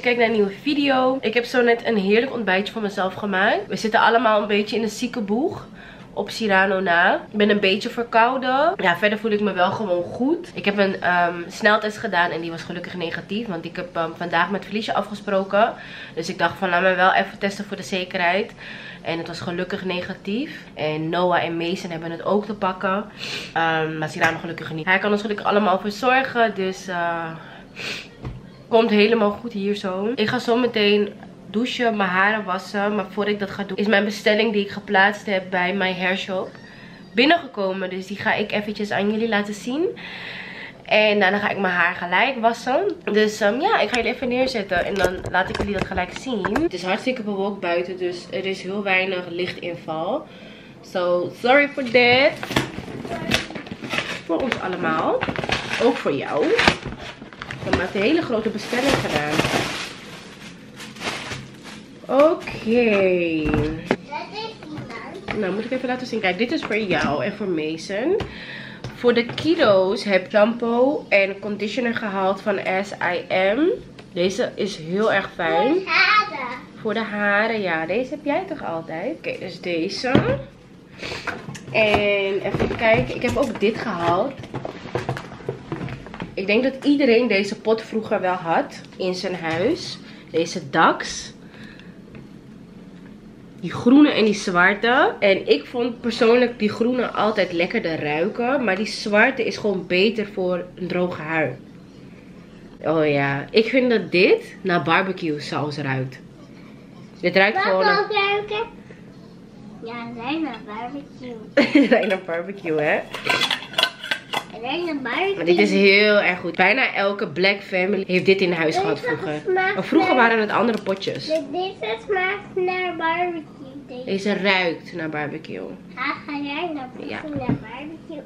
je kijkt naar een nieuwe video. Ik heb zo net een heerlijk ontbijtje voor mezelf gemaakt. We zitten allemaal een beetje in een zieke boeg op Cyrano na. Ik ben een beetje verkouden. Ja, verder voel ik me wel gewoon goed. Ik heb een ehm, sneltest gedaan en die was gelukkig negatief. Want ik heb um, vandaag met Felicia afgesproken. Dus ik dacht van laat me wel even testen voor de zekerheid. En het was gelukkig negatief. En Noah en Mason hebben het ook te pakken. Um, maar Cyrano gelukkig niet. Hij kan ons gelukkig allemaal voor zorgen. Dus... Uh, komt helemaal goed hier zo. Ik ga zo meteen douchen, mijn haren wassen. Maar voordat ik dat ga doen, is mijn bestelling die ik geplaatst heb bij mijn hairshop binnengekomen. Dus die ga ik eventjes aan jullie laten zien. En daarna ga ik mijn haar gelijk wassen. Dus um, ja, ik ga jullie even neerzetten. En dan laat ik jullie dat gelijk zien. Het is hartstikke bewolkt buiten. Dus er is heel weinig lichtinval. So, sorry for that. Voor ons allemaal. Ook voor jou. Ik heb een hele grote bestelling gedaan. Oké. Nou, moet ik even laten zien. Kijk, dit is voor jou en voor Mason. Voor de kiddo's heb ik shampoo en conditioner gehaald van S.I.M. Deze is heel erg fijn. Voor de haren. Voor de haren, ja. Deze heb jij toch altijd? Oké, dus deze. En even kijken. Ik heb ook dit gehaald. Ik denk dat iedereen deze pot vroeger wel had in zijn huis. Deze Dax. Die groene en die zwarte. En ik vond persoonlijk die groene altijd lekkerder ruiken. Maar die zwarte is gewoon beter voor een droge huid. Oh ja, ik vind dat dit naar barbecue saus ruikt. Dit ruikt Wat gewoon... Ruiken? Ja, zijn naar barbecue. zijn naar barbecue, hè? Maar dit is heel erg goed. Bijna elke black family heeft dit in huis gehad vroeger. Maar vroeger waren het andere potjes. Deze smaakt naar barbecue. Deze ruikt naar barbecue. Hij ruikt naar, barbecue.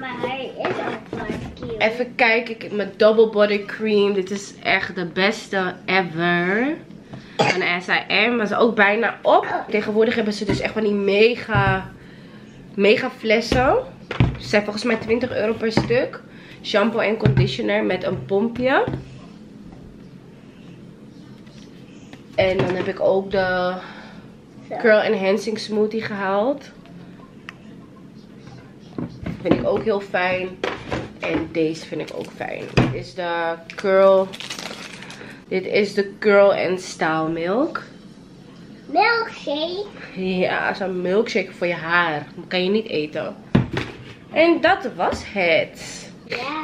Maar hij is ook barbecue. Even kijken met double body cream. Dit is echt de beste ever. Van S.I.M. Maar ze ook bijna op. Tegenwoordig hebben ze dus echt van die mega, mega flessen. Ze zijn volgens mij 20 euro per stuk. Shampoo en conditioner met een pompje. En dan heb ik ook de Curl Enhancing Smoothie gehaald. Vind ik ook heel fijn. En deze vind ik ook fijn. Dit is de Curl... Dit is de Curl and Style Milk. Milkshake? Ja, zo'n milkshake voor je haar. Dat kan je niet eten. En dat was het.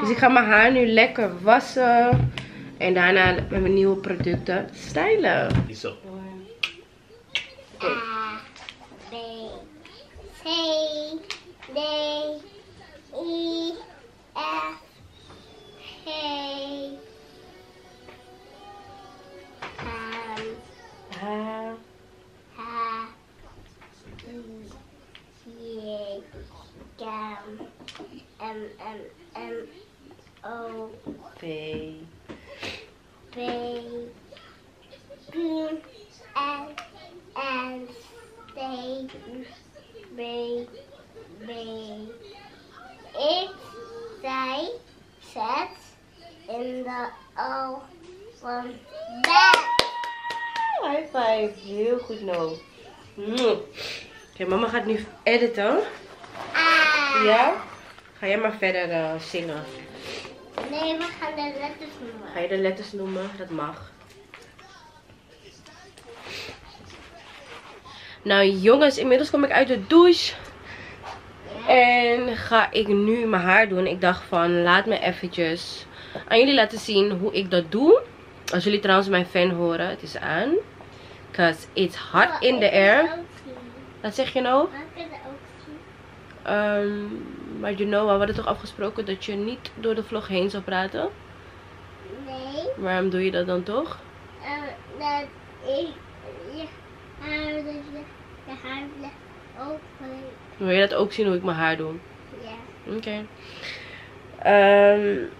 Dus ik ga mijn haar nu lekker wassen. En daarna met mijn nieuwe producten stylen. Zo. A, B, C, D, E, F, G, H, H, I, J, M, M, M, O, B, B, B, N, N, C, B, B, X, Z, Z, in de O van bed. High five. Heel goed, no. Mm. Oké, mama gaat nu editen. Ja? Ga jij maar verder uh, zingen. Nee, we gaan de letters noemen. Ga je de letters noemen? Dat mag. Nou jongens, inmiddels kom ik uit de douche. En ga ik nu mijn haar doen. Ik dacht van, laat me eventjes aan jullie laten zien hoe ik dat doe. Als jullie trouwens mijn fan horen, het is aan. Because it's hot in the air. Wat zeg je nou? Um, maar know, we hadden toch afgesproken dat je niet door de vlog heen zou praten? Nee. Waarom doe je dat dan toch? Uh, dat ik je haar, dat je je haar ook Wil je dat ook zien hoe ik mijn haar doe? Ja. Oké. Okay. Um,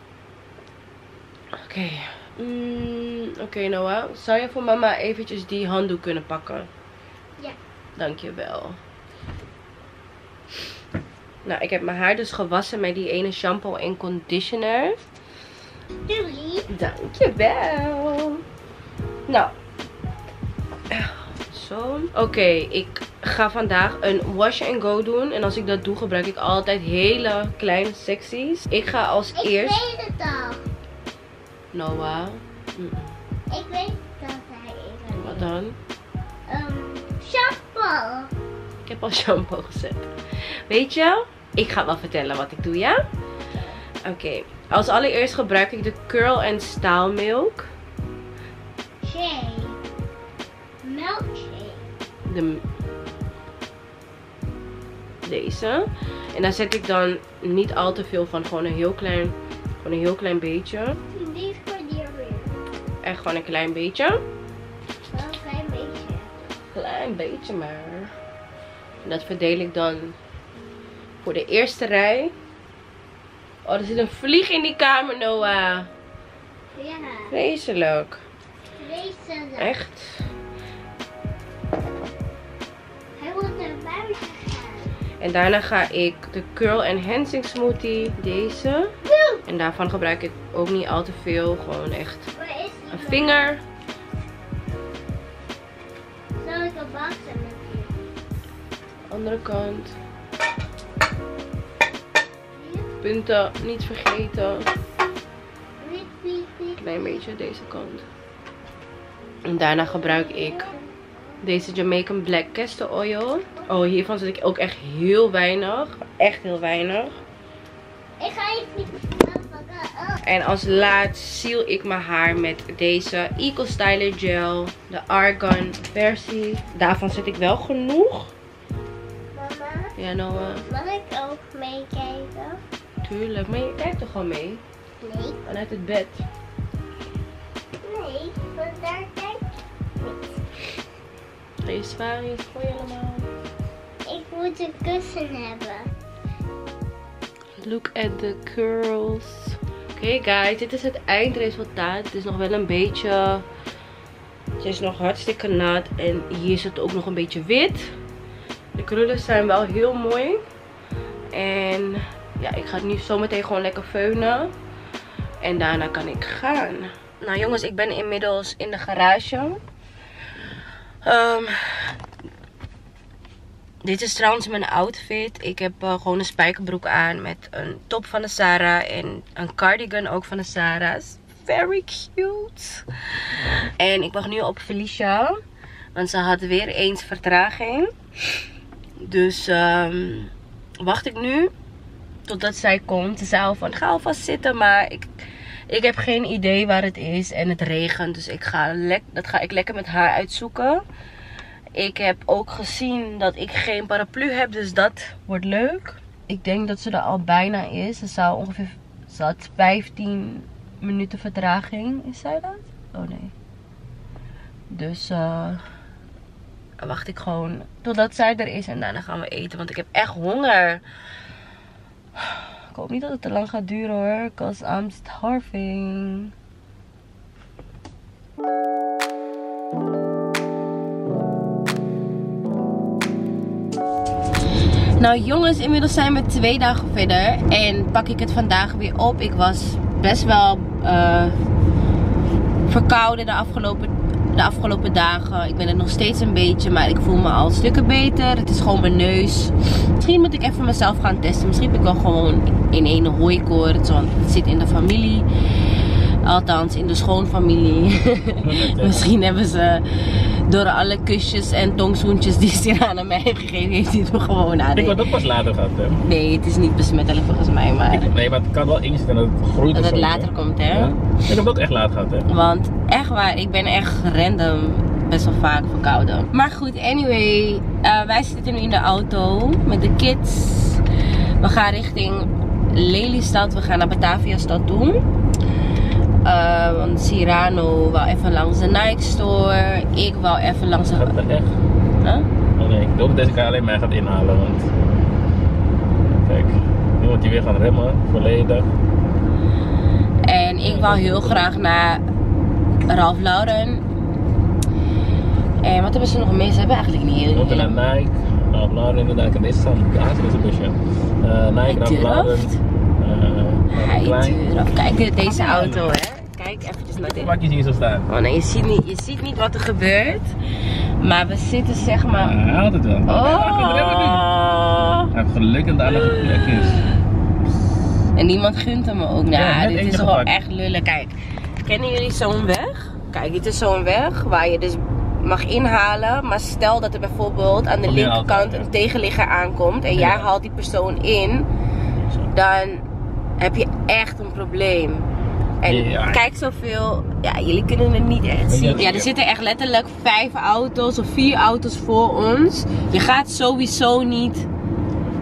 Oké. Okay. Mm, Oké okay, Noah, zou je voor mama eventjes die handdoek kunnen pakken? Ja. Dankjewel. Nou, ik heb mijn haar dus gewassen met die ene shampoo en conditioner. Doei. Dankjewel. Nou. Zo. Oké, ik ga vandaag een wash and go doen. En als ik dat doe, gebruik ik altijd hele kleine secties. Ik ga als Ik eerst... weet het al. Noah. Hm, Ik weet dat hij is. Wat dan? Um, shampoo. Ik heb al shampoo gezet. Weet je? Ik ga wel vertellen wat ik doe, ja? Oké. Als allereerst gebruik ik de Curl and Style Milk. Shake. Milkshake. De... Deze. En daar zet ik dan niet al te veel van. Gewoon een heel klein, gewoon een heel klein beetje. Voor die weer. Echt gewoon een klein beetje. Wel een klein beetje. Klein beetje maar. En dat verdeel ik dan voor de eerste rij. Oh, er zit een vlieg in die kamer, Noah. Ja. Vreselijk. Wezen. Echt. Hij moet naar buiten gaan. En daarna ga ik de Curl Enhancing Smoothie, deze. En daarvan gebruik ik ook niet al te veel. Gewoon echt een vinger. Zal ik een wassen met? Andere kant. Punten niet vergeten. Klein beetje deze kant. En daarna gebruik ik deze Jamaican Black Castor Oil. Oh, hiervan zet ik ook echt heel weinig. Echt heel weinig. Ik ga even niet En als laatst ziel ik mijn haar met deze Eco Styler Gel. De Argan versie. Daarvan zet ik wel genoeg. Mama, Ja, nou, mag ik ook meekijken? Tuurlijk. Maar je kijkt toch gewoon mee? Nee. Vanuit het bed. Nee, want daar kijk ik niet. Je zwaar je gooi allemaal. Ik moet een kussen hebben. Look at the curls. Oké guys, dit is het eindresultaat. Het is nog wel een beetje... Het is nog hartstikke nat. En hier is het ook nog een beetje wit. De krullen zijn wel heel mooi. En ja, ik ga nu zometeen gewoon lekker feunen. En daarna kan ik gaan. Nou jongens, ik ben inmiddels in de garage. Ehm, dit is trouwens mijn outfit. Ik heb eh, gewoon een spijkerbroek aan met een top van de Sarah en een cardigan ook van de Sarah's. Very cute. En ik wacht nu op Felicia. Want ze had weer eens vertraging. Dus ehm, wacht ik nu totdat zij komt. Ze zei van ga alvast zitten. Maar ik, ik heb geen idee waar het is. En het regent. Dus ik ga dat ga ik lekker met haar uitzoeken. Ik heb ook gezien dat ik geen paraplu heb, dus dat wordt leuk. Ik denk dat ze er al bijna is. Ze zou ongeveer had 15 minuten vertraging. Is zij dat? Oh nee. Dus eh wacht ik gewoon totdat zij er is en daarna gaan we eten. Want ik heb echt honger. Ik hoop niet dat het te lang gaat duren hoor. Cause I'm starving. Nou jongens, inmiddels zijn we twee dagen verder en pak ik het vandaag weer op. Ik was best wel eh, verkouden de afgelopen, de afgelopen dagen. Ik ben het nog steeds een beetje, maar ik voel me al stukken beter. Het is gewoon mijn neus. Misschien moet ik even mezelf gaan testen. Misschien heb ik wel gewoon in een hooikoorts, want het zit in de familie. Althans, in de schoonfamilie. Misschien hebben ze door alle kusjes en tongzoentjes die Cyrano mij heeft gegeven, heeft hij er gewoon aan. Ik word ook pas later gehad, hè? Nee, het is niet besmettelijk volgens mij, maar Nee, maar het kan wel inzitten dat het groeit dat het zo, later komt, hè? Ja. Ik heb het ook echt laat gehad, hè? Want echt waar, ik ben echt random best wel vaak verkouden. Maar goed, anyway, eh, wij zitten nu in de auto met de kids. We gaan richting Lelystad, we gaan naar Bataviastad toe. Eh, want Cyrano wou even langs de Nike store. Ik wou even langs de... Gaat het echt? Huh? Oh nee, ik hoop dat deze keer alleen mij gaat inhalen, want... Kijk, nu moet hij weer gaan remmen, volledig. En ik wou heel graag naar Ralph Lauren. En wat hebben ze nog meer? Ze hebben eigenlijk niet heel veel. naar Nike, Ralph Lauren inderdaad. En deze staan, de Azië is een busje. Eh, Nike, Ralph Lauren. durft. eh, Hij euro. Kijk deze auto, hè. Kijk eventjes naar dit. Maak je hier zo staan. Oh nee, je ziet, niet, je ziet niet wat er gebeurt. Maar we zitten zeg maar... Ja, hij haalt het wel. Oh. Hij heeft geluk dat daar nog een plek is. En niemand gunt hem ook. Nou, Ja, dit is gewoon gepakt. echt lullen. Kijk, kennen jullie zo'n weg? Kijk, dit is zo'n weg waar je dus mag inhalen. Maar stel dat er bijvoorbeeld aan de linkerkant een tegenligger aankomt. En jij haalt die persoon in. Dan heb je echt een probleem. En Ja. kijk zoveel. Ja, jullie kunnen het niet echt zien. Ja, er zitten echt letterlijk vijf auto's of vier auto's voor ons. Je gaat sowieso niet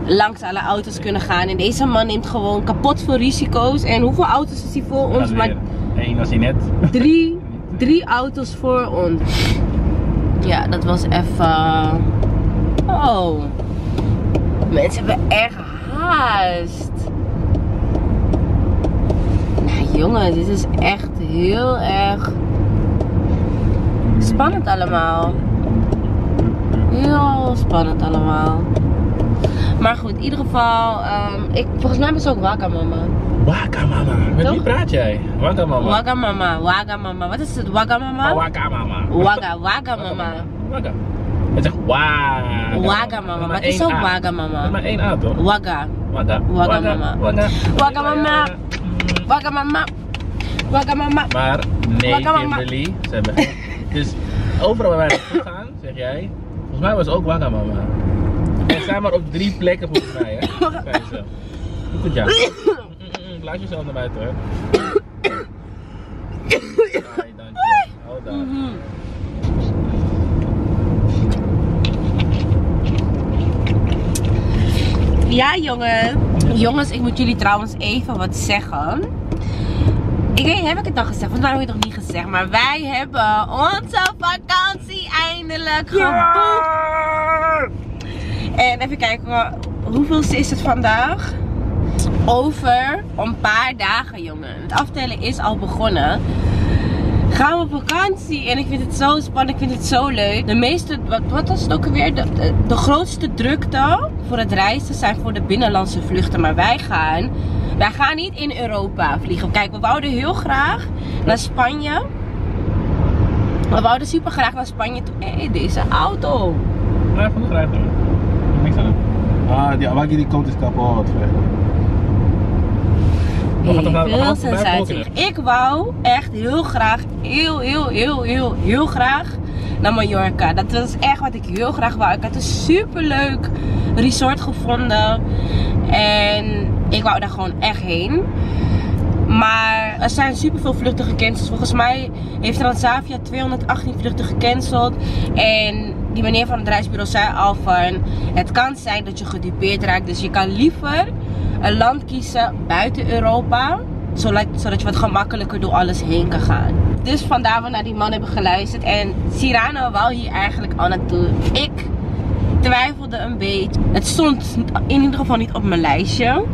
langs alle auto's kunnen gaan. En deze man neemt gewoon kapot veel risico's. En hoeveel auto's is hij voor ons? Maar Eén was hij net. drie, drie auto's voor ons. Ja, dat was even. Oh. Mensen hebben echt haast. Nou jongen, dit is echt heel erg spannend allemaal. Heel spannend allemaal. Maar goed, in ieder geval, ehm, ik, volgens mij was ook Wagamama. Wagamama. Met wie praat jij? Wagamama. Wagamama, Wagamama. Wat is het? Wagamama? Oh, Wagamama. Waga, Wagamama. Waga. Het zegt Waga. Wagamama, maar het is ook Maar Wagamama. één A toch? Waga, Waga. Waga. Wagamama. Wagamama. Wagamama. Maar nee, Wagamama. Kimberly. Ze hebben Dus overal waar wij naartoe gaan, zeg jij. Volgens mij was het ook Wagamama. Er zijn maar op drie plekken volgens mij, hè? Doe goed, ja. Mm, mm, mm, Laat jezelf naar buiten, hoor. Dankje. Mhm. Ja, jongen. Jongens, ik moet jullie trouwens even wat zeggen. Ik weet heb ik het al gezegd? Volgens mij heb ik het nog niet gezegd. Maar wij hebben onze vakantie eindelijk geboekt. En even kijken, hoeveel is het vandaag? Over een paar dagen, jongen. Het aftellen is al begonnen. Gaan we op vakantie en ik vind het zo spannend, ik vind het zo leuk. De meeste, wat, wat was het ook alweer? De, de, de grootste drukte voor het reizen zijn voor de binnenlandse vluchten. Maar wij gaan, wij gaan niet in Europa vliegen. Kijk, we wouden heel graag naar Spanje. We wouden super graag naar Spanje. toe- Hé, deze auto. Ja, van de grijper. Niks aan. Ah, die Awagi die coat is kapot. We gaan toch naar- we Heel sensatie. Ik wou echt heel graag, heel, heel, heel, heel, heel graag naar Mallorca. Dat was echt wat ik heel graag wou. Ik had een super leuk resort gevonden. En ik wou daar gewoon echt heen. Maar er zijn superveel vluchten gecanceld. Volgens mij heeft Transavia 218 vluchten gecanceld. En die meneer van het reisbureau zei al van... Het kan zijn dat je gedupeerd raakt. Dus je kan liever een land kiezen buiten Europa. Zodat, zodat je wat gemakkelijker door alles heen kan gaan. Dus vandaar we naar die man hebben geluisterd. En Cyrano wou hier eigenlijk al naartoe. Ik twijfelde een beetje. Het stond in ieder geval niet op mijn lijstje.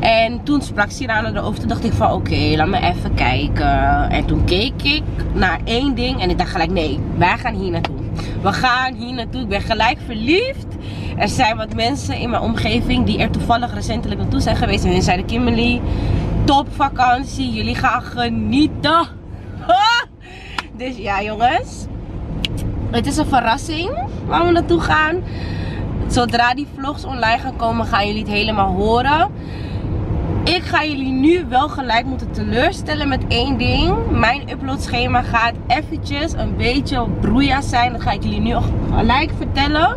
En toen sprak Cyrano erover. Toen dacht ik van oké, laat me even kijken. En toen keek ik naar één ding. En ik dacht gelijk nee, wij gaan hier naartoe. We gaan hier naartoe. Ik ben gelijk verliefd. Er zijn wat mensen in mijn omgeving die er toevallig recentelijk naartoe zijn geweest. En hun zeiden Kimberly, top vakantie. Jullie gaan genieten. Dus ja jongens. Het is een verrassing waar we naartoe gaan. Zodra die vlogs online gaan komen, gaan jullie het helemaal horen. Ik ga jullie nu wel gelijk moeten teleurstellen met één ding. Mijn uploadschema gaat eventjes een beetje broeia zijn. Dat ga ik jullie nu gelijk vertellen.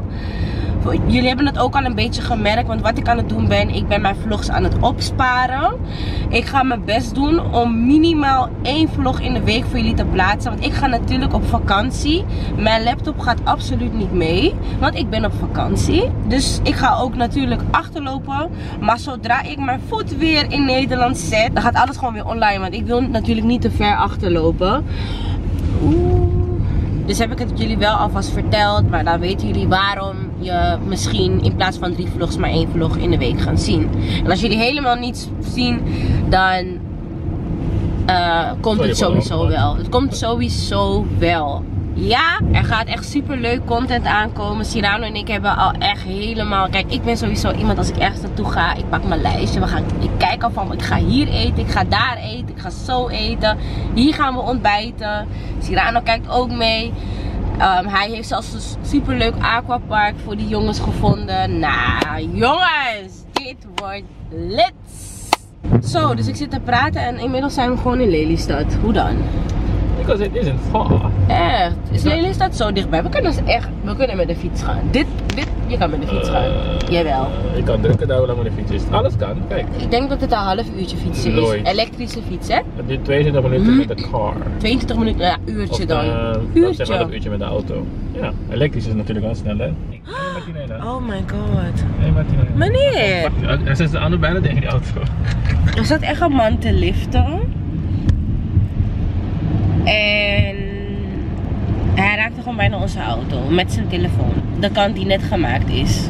Jullie hebben het ook al een beetje gemerkt. Want wat ik aan het doen ben, ik ben mijn vlogs aan het opsparen. Ik ga mijn best doen om minimaal één vlog in de week voor jullie te plaatsen. Want ik ga natuurlijk op vakantie. Mijn laptop gaat absoluut niet mee. Want ik ben op vakantie. Dus ik ga ook natuurlijk achterlopen. Maar zodra ik mijn voet weer in Nederland zet, dan gaat alles gewoon weer online. Want ik wil natuurlijk niet te ver achterlopen. Dus heb ik het jullie wel alvast verteld. Maar dan weten jullie waarom je misschien in plaats van drie vlogs maar één vlog in de week gaan zien. En als jullie helemaal niets zien, dan eh, komt Sorry, het sowieso wel. Het komt sowieso wel. Ja, er gaat echt super leuk content aankomen. Cyrano en ik hebben al echt helemaal... Kijk, ik ben sowieso iemand als ik ergens naartoe ga. Ik pak mijn lijstje. We gaan, ik kijk al van, ik ga hier eten. Ik ga daar eten. Ik ga zo eten. Hier gaan we ontbijten. Cyrano kijkt ook mee. Ehm, hij heeft zelfs een superleuk aquapark voor die jongens gevonden. Nou, jongens, dit wordt lit. Zo, dus ik zit te praten en inmiddels zijn we gewoon in Lelystad. Hoe dan? Because it isn't far. Echt? Is Lelystad zo dichtbij? We kunnen, dus echt, we kunnen met de fiets gaan. Dit, dit, je kan met de fiets gaan. Jawel. Je kan drukken daar hoe lang met de fiets is. Alles kan, kijk. Ik denk dat het een half uurtje fietsen is. Elektrische fiets, hè? Het duurt 22 minuten met de car. 22 minuten, ja, uurtje Of, dan. we uurtje. zeggen een half uurtje met de auto. Ja, elektrisch is natuurlijk wel sneller. Oh my god. Nee. Meneer! Er zit de andere bijna tegen die auto. Er zat echt een man te liften. En hij raakte gewoon bijna onze auto met zijn telefoon. De kant die net gemaakt is.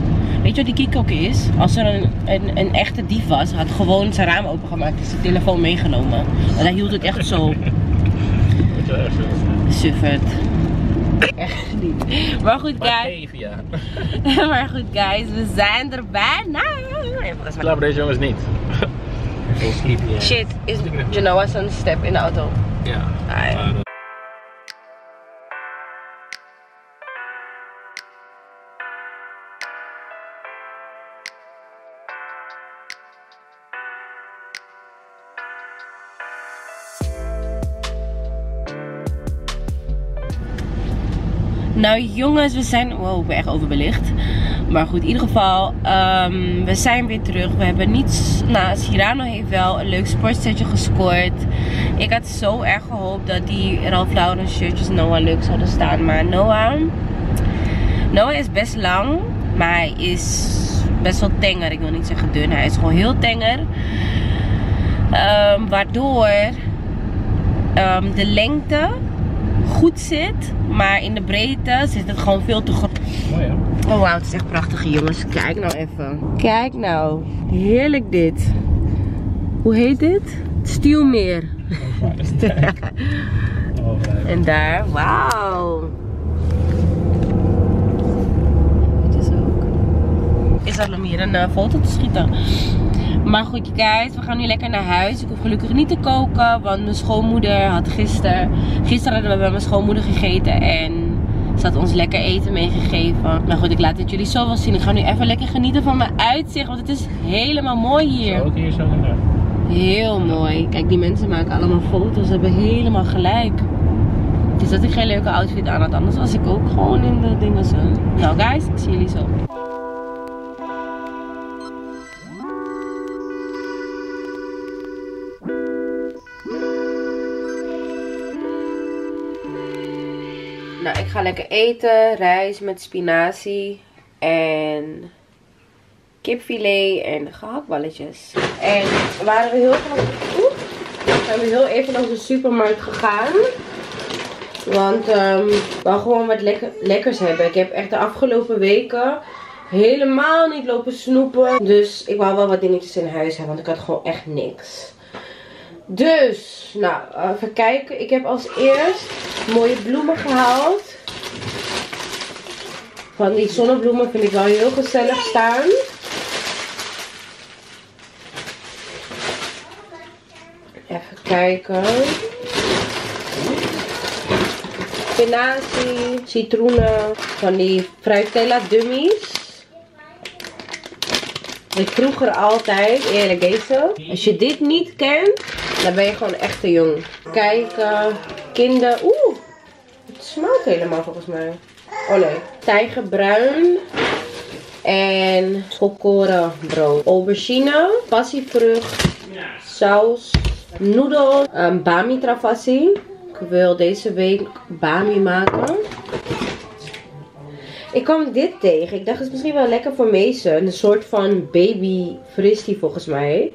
Weet je wat die ook is? Als er een, een, een echte dief was, had gewoon zijn raam opengemaakt en zijn telefoon meegenomen. Want hij hield het echt zo. Weet je wel, echt zo. Suffert. Echt niet. Maar goed, guys. Maar goed, guys. We zijn er bijna. Slaap deze jongens niet. Sleepy. Shit, is Genoa's een step in de auto. Ja. Nou jongens, we zijn... Wow, ik ben echt overbelicht. Maar goed, in ieder geval, ehm, we zijn weer terug. We hebben niets... Nou, Cyrano heeft wel een leuk sportsetje gescoord. Ik had zo erg gehoopt dat die Ralph Lauren shirtjes Noah leuk zouden staan. Maar Noah... Noah is best lang, maar hij is best wel tenger. Ik wil niet zeggen dun, hij is gewoon heel tenger. Ehm, waardoor ehm, de lengte goed zit, maar in de breedte zit het gewoon veel te groot. Mooi hè? Oh wauw, het is echt prachtig jongens. Kijk nou even. Kijk nou. Heerlijk dit. Hoe heet dit? Stielmeer. Oh. En daar, wauw. Dit is ook. Is dat om hier een eh, foto te schieten. Maar goed, guys, we gaan nu lekker naar huis. Ik hoef gelukkig niet te koken, want mijn schoonmoeder had gisteren... Gisteren hadden we bij mijn schoonmoeder gegeten en ze had ons lekker eten meegegeven. Nou goed, ik laat het jullie zo wel zien. Ik ga nu even lekker genieten van mijn uitzicht, want het is helemaal mooi hier. Ook hier zo naar. Heel mooi. Kijk, die mensen maken allemaal foto's. Ze hebben helemaal gelijk. Het is dat ik geen leuke outfit aan had. Anders was ik ook gewoon in de dingen zo. Nou guys, ik zie jullie zo. Ga lekker eten. Rijst met spinazie. En kipfilet en gehaktballetjes. En waren we heel Oeh, zijn we heel even naar de supermarkt gegaan. Want ehm we gewoon wat lekker, lekkers hebben. Ik heb echt de afgelopen weken helemaal niet lopen snoepen. Dus ik wou wel wat dingetjes in huis hebben. Want ik had gewoon echt niks. Dus, nou, even kijken. Ik heb als eerst mooie bloemen gehaald. Van die zonnebloemen vind ik wel heel gezellig staan. Even kijken. Spinazie, citroenen, van die fruitella dummies. Ik vroeger altijd, eerlijk deze. Als je dit niet kent, dan ben je gewoon echt te jong. Kijken, kinder. Oeh, het smelt helemaal volgens mij. Oh nee, tijgerbruin. En brood. Aubergine, passievrucht, saus, noedel, um, bami travassi. Ik wil deze week bami maken. Ik kwam dit tegen. Ik dacht het is misschien wel lekker voor Mason. Een soort van baby fristie volgens mij.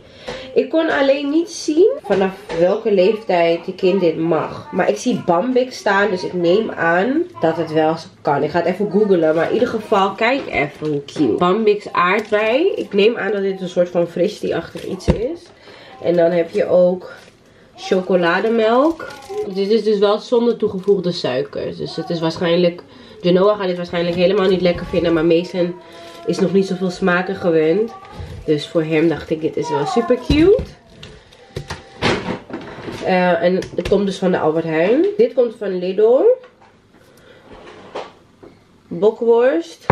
Ik kon alleen niet zien vanaf welke leeftijd die kind dit mag. Maar ik zie Bambik staan, dus ik neem aan dat het wel kan. Ik ga het even googlen, maar in ieder geval kijk even hoe cute. Bambik's aardbei. Ik neem aan dat dit een soort van fristie-achtig iets is. En dan heb je ook chocolademelk. Dit is dus wel zonder toegevoegde suikers. Dus het is waarschijnlijk... Genoa gaat dit waarschijnlijk helemaal niet lekker vinden. Maar Mason is nog niet zoveel smaken gewend. Dus voor hem dacht ik, dit is wel super cute. Uh, en het komt dus van de Albert Heijn. Dit komt van Lidl. Bokworst.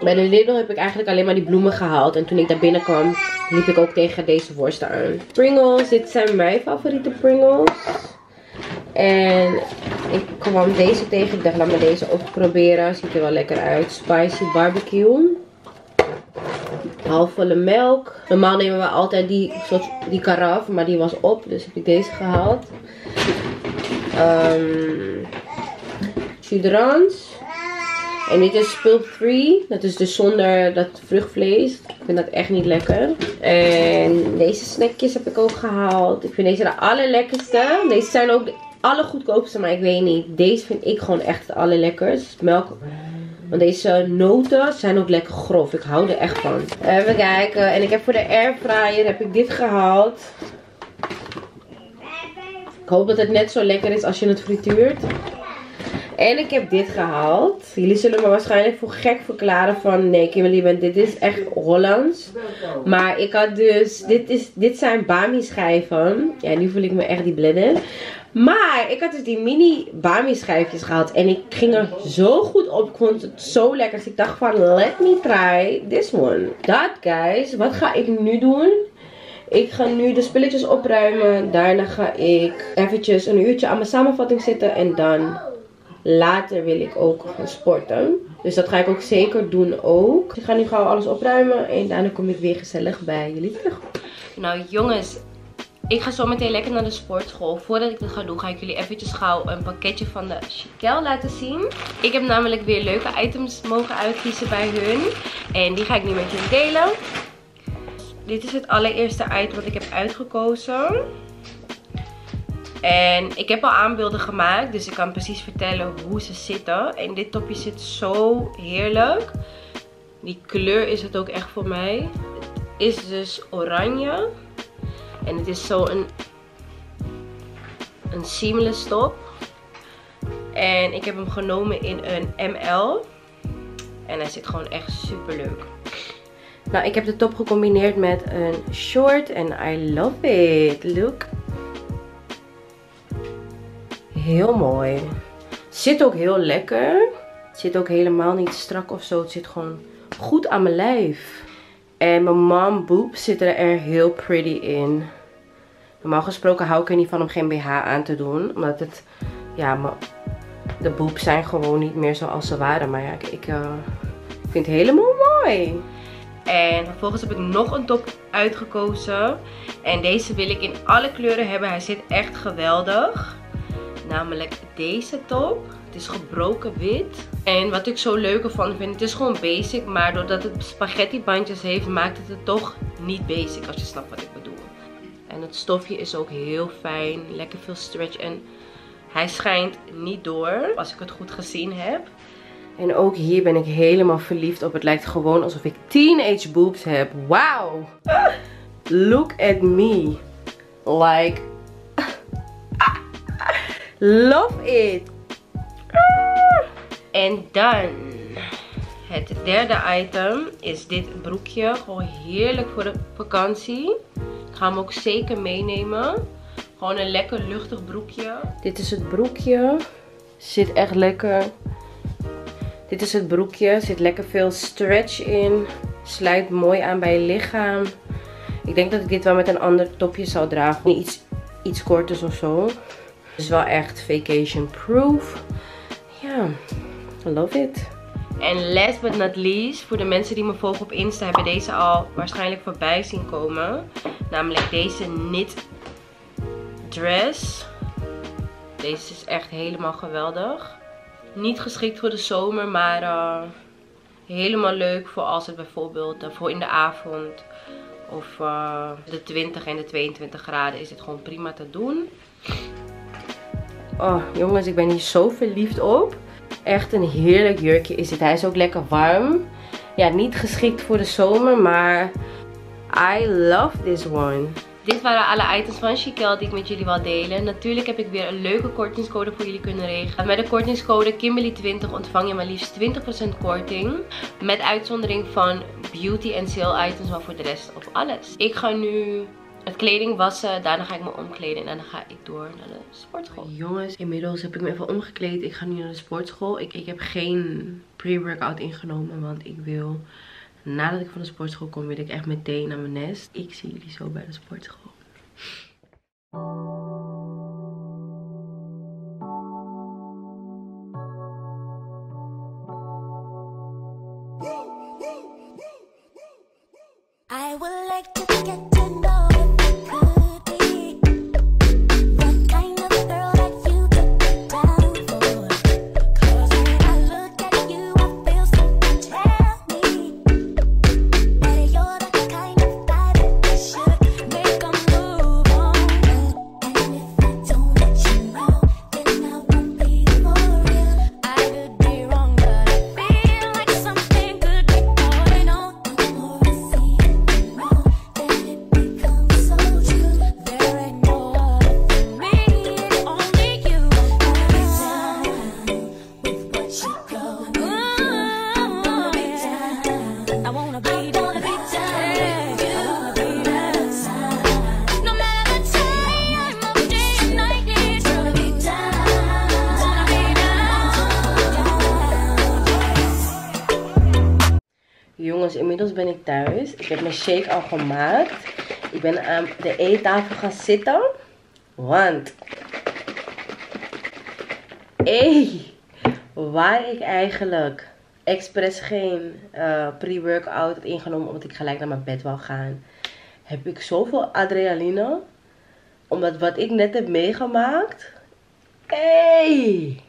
Bij de Lidl heb ik eigenlijk alleen maar die bloemen gehaald. En toen ik daar binnenkwam, liep ik ook tegen deze worsten aan. Pringles, dit zijn mijn favoriete Pringles. En ik kwam deze tegen. Ik dacht, laat me deze ook proberen. Ziet er wel lekker uit. Spicy barbecue. Halfvolle melk. Normaal nemen we altijd die, soort, die karaf, maar die was op. Dus heb ik deze gehaald. Um, en dit is Pulp 3. Dat is dus zonder dat vruchtvlees. Ik vind dat echt niet lekker. En deze snackjes heb ik ook gehaald. Ik vind deze de allerlekkerste. Deze zijn ook de allergoedkoopste, maar ik weet niet. Deze vind ik gewoon echt het allerlekkerst. Melk. Want deze noten zijn ook lekker grof. Ik hou er echt van. Even kijken. En ik heb voor de airfryer heb ik dit gehaald. Ik hoop dat het net zo lekker is als je het frituurt. En ik heb dit gehaald. Jullie zullen me waarschijnlijk voor gek verklaren van... Nee Kimberly, dit is echt Hollands. Maar ik had dus... Dit, is, dit zijn bami schijven. Ja, nu voel ik me echt die blender. Maar ik had dus die mini bami schijfjes gehad. En ik ging er zo goed op. Ik vond het zo lekker. Dus ik dacht van, let me try this one. Dat guys, wat ga ik nu doen? Ik ga nu de spulletjes opruimen. Daarna ga ik eventjes een uurtje aan mijn samenvatting zitten. En dan later wil ik ook gaan sporten. Dus dat ga ik ook zeker doen ook. Ik ga nu gauw alles opruimen. En daarna kom ik weer gezellig bij jullie terug. Nou jongens, ik ga zo meteen lekker naar de sportschool. Voordat ik dat ga doen, ga ik jullie eventjes gauw een pakketje van de Chiquel laten zien. Ik heb namelijk weer leuke items mogen uitkiezen bij hun. En die ga ik nu met jullie delen. Dit is het allereerste item wat ik heb uitgekozen. En ik heb al aanbeelden gemaakt, dus ik kan precies vertellen hoe ze zitten. En dit topje zit zo heerlijk. Die kleur is het ook echt voor mij. Het is dus oranje. En het is zo een, een seamless top. En ik heb hem genomen in een ML. En hij zit gewoon echt super leuk. Nou, ik heb de top gecombineerd met een short. En I love it. Look heel mooi. Zit ook heel lekker. Zit ook helemaal niet strak of zo. Het zit gewoon goed aan mijn lijf. En mijn mom boobs zitten er heel pretty in. Normaal gesproken hou ik er niet van om geen BH aan te doen. Omdat het, ja, de boobs zijn gewoon niet meer zoals ze waren. Maar ja, ik, ik uh, vind het helemaal mooi. En vervolgens heb ik nog een top uitgekozen. En deze wil ik in alle kleuren hebben. Hij zit echt geweldig. Namelijk deze top. Het is gebroken wit. En wat ik zo leuk ervan vind, het is gewoon basic. Maar doordat het spaghetti bandjes heeft, maakt het het toch niet basic. Als je snapt wat ik bedoel. En het stofje is ook heel fijn. Lekker veel stretch. En hij schijnt niet door. Als ik het goed gezien heb. En ook hier ben ik helemaal verliefd op. Het lijkt gewoon alsof ik teenage boobs heb. Wauw. Look at me. Like Love it. En dan het derde item is dit broekje. Gewoon heerlijk voor de vakantie. Ik ga hem ook zeker meenemen. Gewoon een lekker luchtig broekje. Dit is het broekje. Zit echt lekker. Dit is het broekje. Zit lekker veel stretch in. Sluit mooi aan bij je lichaam. Ik denk dat ik dit wel met een ander topje zou dragen. Iets, iets korters of zo. Het is wel echt vacation proof. Ja, I love it. En last but not least, voor de mensen die me volgen op Insta hebben deze al waarschijnlijk voorbij zien komen. Namelijk deze knit dress. Deze is echt helemaal geweldig. Niet geschikt voor de zomer, maar uh, helemaal leuk voor als het bijvoorbeeld uh, voor in de avond of uh, de 20 en de 22 graden is het gewoon prima te doen. Oh, jongens, ik ben hier zo verliefd op. Echt een heerlijk jurkje is het. Hij is ook lekker warm. Ja, niet geschikt voor de zomer, maar I love this one. Dit waren alle items van Chiquel die ik met jullie wil delen. Natuurlijk heb ik weer een leuke kortingscode voor jullie kunnen regelen. Met de kortingscode Kimberly20 ontvang je maar liefst 20% korting. Met uitzondering van beauty en sale items, maar voor de rest op alles. Ik ga nu het kleding wassen. Daarna ga ik me omkleden en dan ga ik door naar de sportschool. Jongens, inmiddels heb ik me even omgekleed. Ik ga nu naar de sportschool. Ik, ik heb geen pre-workout ingenomen, want ik wil... Nadat ik van de sportschool kom, wil ik echt meteen naar mijn nest. Ik zie jullie zo bij de sportschool. Inmiddels ben ik thuis. Ik heb mijn shake al gemaakt. Ik ben aan de eettafel gaan zitten. Want... Hey, waar ik eigenlijk expres geen eh, pre-workout had ingenomen omdat ik gelijk naar mijn bed wou gaan, heb ik zoveel adrenaline. Omdat wat ik net heb meegemaakt. Hey!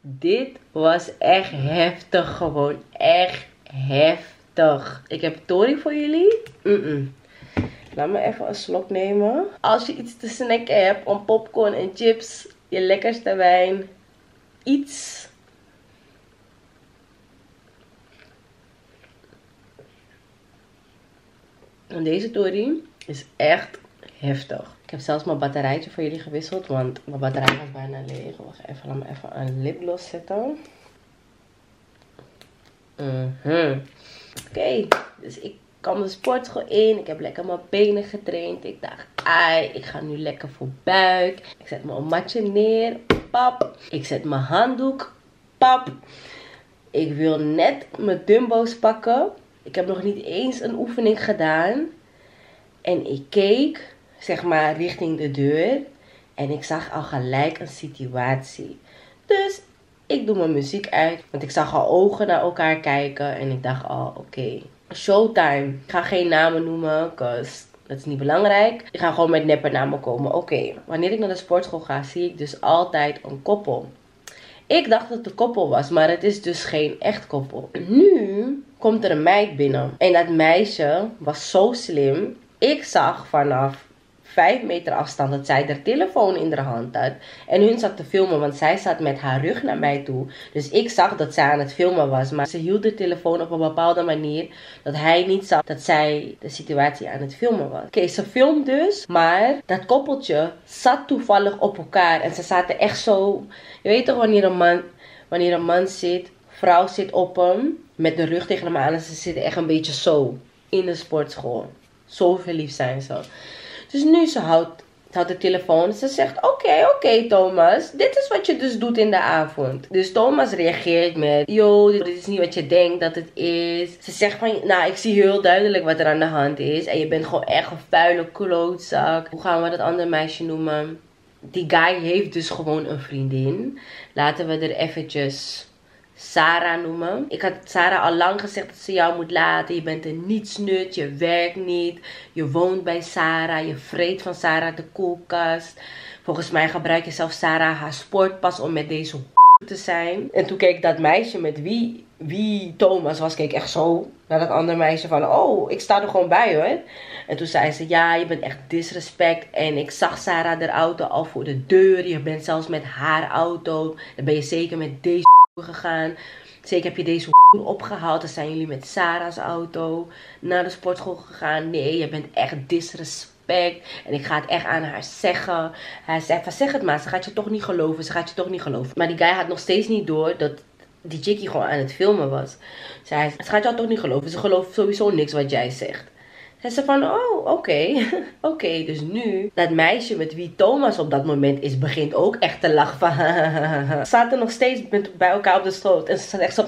Dit was echt heftig gewoon. Echt heftig. Ik heb Tori voor jullie. Mm-mm. Laat me even een slok nemen. Als je iets te snacken hebt, om popcorn en chips, je lekkerste wijn, iets. En deze Tori is echt heftig. Ik heb zelfs mijn batterijtje voor jullie gewisseld, want mijn batterij was bijna leeg. Wacht even, laat me even een lipgloss zetten. Mhm. Oké, dus ik kwam de sportschool in. Ik heb lekker mijn benen getraind. Ik dacht, ai, ik ga nu lekker voor buik. Ik zet mijn matje neer. Pap. Ik zet mijn handdoek. Pap. Ik wil net mijn dumbo's pakken. Ik heb nog niet eens een oefening gedaan. En ik keek, zeg maar, richting de deur. En ik zag al gelijk een situatie. Dus ik doe mijn muziek uit. Want ik zag al ogen naar elkaar kijken. En ik dacht al, oké, showtime. Ik ga geen namen noemen, cause dat is niet belangrijk. Ik ga gewoon met neppe namen komen. Oké, wanneer ik naar de sportschool ga, zie ik dus altijd een koppel. Ik dacht dat het een koppel was, maar het is dus geen echt koppel. Nu komt er een meid binnen. En dat meisje was zo slim. Ik zag vanaf 5 meter afstand dat zij haar telefoon in haar hand had. En hun zat te filmen, want zij zat met haar rug naar mij toe. Dus ik zag dat zij aan het filmen was. Maar ze hield de telefoon op een bepaalde manier dat hij niet zag dat zij de situatie aan het filmen was. Oké, ze filmt dus, maar dat koppeltje zat toevallig op elkaar. En ze zaten echt zo. Je weet toch wanneer een man, wanneer een man zit, vrouw zit op hem, met de rug tegen hem aan. En ze zitten echt een beetje zo in de sportschool. Zo verliefd zijn ze. Dus nu ze houdt, houdt de telefoon. Ze zegt: Oké, oké, Thomas. Dit is wat je dus doet in de avond. Dus Thomas reageert met: Yo, dit is niet wat je denkt dat het is. Ze zegt van: Nou, ik zie heel duidelijk wat er aan de hand is. En je bent gewoon echt een vuile klootzak. Hoe gaan we dat andere meisje noemen? Die guy heeft dus gewoon een vriendin. Laten we er eventjes Sarah noemen. Ik had Sarah al lang gezegd dat ze jou moet laten. Je bent een nietsnut, je werkt niet. Je woont bij Sarah, je vreet van Sarah de koelkast. Volgens mij gebruik je zelf Sarah haar sportpas om met deze te zijn. En toen keek dat meisje met wie, wie Thomas was, keek echt zo naar dat andere meisje van, oh, ik sta er gewoon bij hoor. En toen zei ze, ja, je bent echt disrespect. En ik zag Sarah de auto al voor de deur. Je bent zelfs met haar auto. Dan ben je zeker met deze gegaan. Zeker heb je deze opgehaald. Dan zijn jullie met Sarah's auto naar de sportschool gegaan. Nee, je bent echt disrespect. En ik ga het echt aan haar zeggen. Hij zei van zeg het maar. Ze gaat je toch niet geloven. Ze gaat je toch niet geloven. Maar die guy had nog steeds niet door dat die chickie gewoon aan het filmen was. Zij ze gaat jou toch niet geloven. Ze gelooft sowieso niks wat jij zegt. Zij zei van, oh, oké. oké, dus nu, dat meisje met wie Thomas op dat moment is, begint ook echt te lachen van, Ze zaten nog steeds bij elkaar op de stoot. En ze zat echt zo,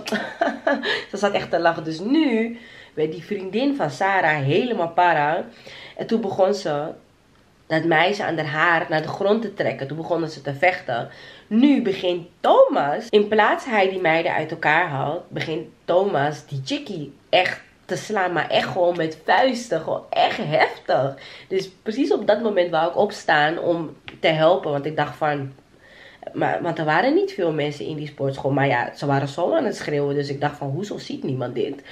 ze zat echt te lachen. Dus nu werd die vriendin van Sarah helemaal para. En toen begon ze dat meisje aan haar haar naar de grond te trekken. Toen begonnen ze te vechten. Nu begint Thomas, in plaats hij die meiden uit elkaar haalt, begint Thomas die chickie echt te slaan. Maar echt gewoon met vuisten. Gewoon echt heftig. Dus precies op dat moment wou ik opstaan om te helpen. Want ik dacht van... Maar, want er waren niet veel mensen in die sportschool. Maar ja, ze waren zo aan het schreeuwen. Dus ik dacht van, hoezo ziet niemand dit?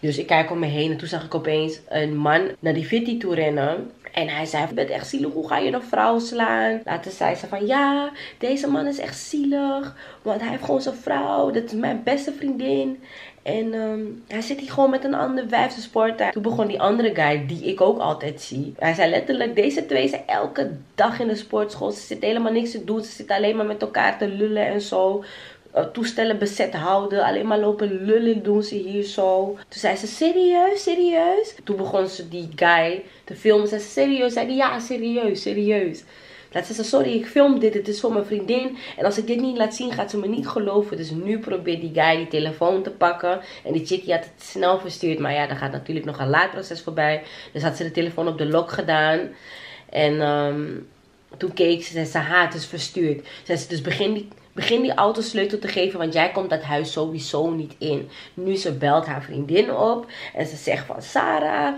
Dus ik kijk om me heen en toen zag ik opeens een man naar die fitty toe rennen. En hij zei, je bent echt zielig, hoe ga je een vrouw slaan? Later zei ze van, ja, deze man is echt zielig. Want hij heeft gewoon zijn vrouw, dat is mijn beste vriendin. En ehm, hij zit hier gewoon met een ander vijfde sporter. Toen begon die andere guy, die ik ook altijd zie. Hij zei letterlijk, deze twee zijn elke dag in de sportschool. Ze zitten helemaal niks te doen. Ze zitten alleen maar met elkaar te lullen en zo. Uh, toestellen bezet houden. Alleen maar lopen lullen doen ze hier zo. Toen zei ze, serieus, serieus? Toen begon ze die guy te filmen. Ze, serieus? Zei die, ja, serieus, serieus. Laat ze sorry, ik film dit, het is voor mijn vriendin. En als ik dit niet laat zien, gaat ze me niet geloven. Dus nu probeert die guy die telefoon te pakken. En die chickie had het snel verstuurd. Maar ja, daar gaat natuurlijk nog een laadproces voorbij. Dus had ze de telefoon op de lock gedaan. En um, toen keek ze, zei ze, ha, het is verstuurd. Zei ze, dus begin die, begin die autosleutel te geven, want jij komt dat huis sowieso niet in. Nu ze belt haar vriendin op en ze zegt van, Sarah,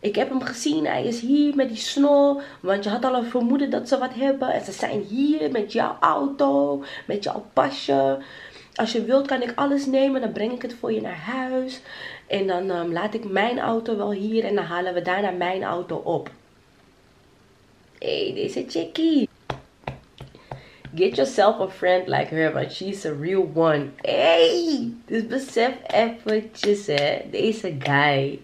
ik heb hem gezien, hij is hier met die snor. Want je had al een vermoeden dat ze wat hebben. En ze zijn hier met jouw auto, met jouw pasje. Als je wilt kan ik alles nemen, dan breng ik het voor je naar huis. En dan um, laat ik mijn auto wel hier en dan halen we daarna mijn auto op. Hé, hey, deze chickie. Get yourself a friend like her, want she's a real one. Hey, dus besef eventjes hè, deze guy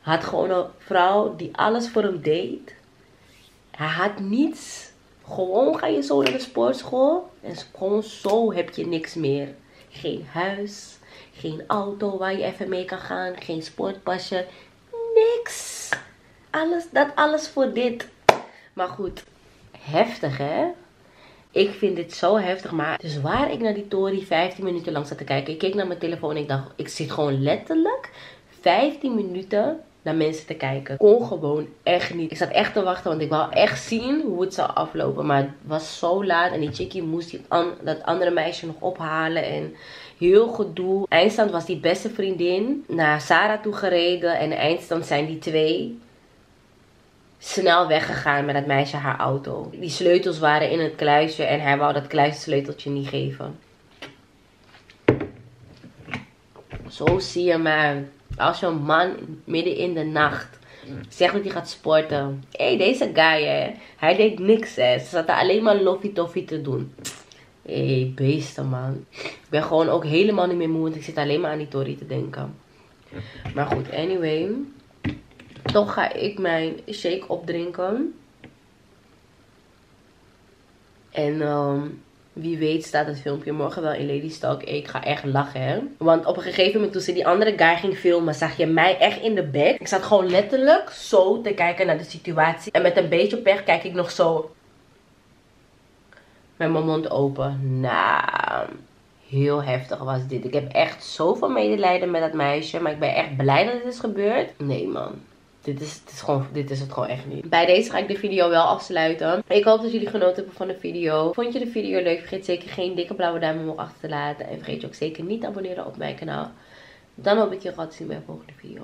had gewoon een vrouw die alles voor hem deed. Hij had niets. Gewoon ga je zo naar de sportschool. En gewoon zo heb je niks meer. Geen huis. Geen auto waar je even mee kan gaan. Geen sportpasje. Niks. Alles, dat alles voor dit. Maar goed. Heftig hè. Ik vind dit zo heftig. Maar dus waar ik naar die Tory 15 minuten lang zat te kijken. Ik keek naar mijn telefoon en ik dacht. Ik zit gewoon letterlijk 15 minuten naar mensen te kijken. Kon gewoon echt niet. Ik zat echt te wachten, want ik wou echt zien hoe het zou aflopen. Maar het was zo laat en die chickie moest die dat andere meisje nog ophalen. En heel gedoe. Eindstand was die beste vriendin naar Sarah toe gereden. En eindstand zijn die twee snel weggegaan met dat meisje haar auto. Die sleutels waren in het kluisje en hij wou dat kluissleuteltje niet geven. Zo zie je maar als je een man midden in de nacht zegt dat hij gaat sporten. Hé, hey, deze guy hè. Hij deed niks hè. Ze zaten alleen maar loffie toffie te doen. Hé, hey, beesten man. Ik ben gewoon ook helemaal niet meer moe. Want ik zit alleen maar aan die Tori te denken. Maar goed, anyway. Toch ga ik mijn shake opdrinken. En um, wie weet staat het filmpje morgen wel in Lady Stalk. Ik ga echt lachen. Want op een gegeven moment toen ze die andere guy ging filmen, zag je mij echt in de bek. Ik zat gewoon letterlijk zo te kijken naar de situatie. En met een beetje pech kijk ik nog zo met mijn mond open. Nou, heel heftig was dit. Ik heb echt zoveel medelijden met dat meisje. Maar ik ben echt blij dat dit is gebeurd. Nee, man. Dit is, dit, is gewoon, dit is het gewoon echt niet. Bij deze ga ik de video wel afsluiten. Ik hoop dat jullie genoten hebben van de video. Vond je de video leuk? Vergeet zeker geen dikke blauwe duim omhoog achter te laten. En vergeet je ook zeker niet te abonneren op mijn kanaal. Dan hoop ik je graag te zien bij de volgende video.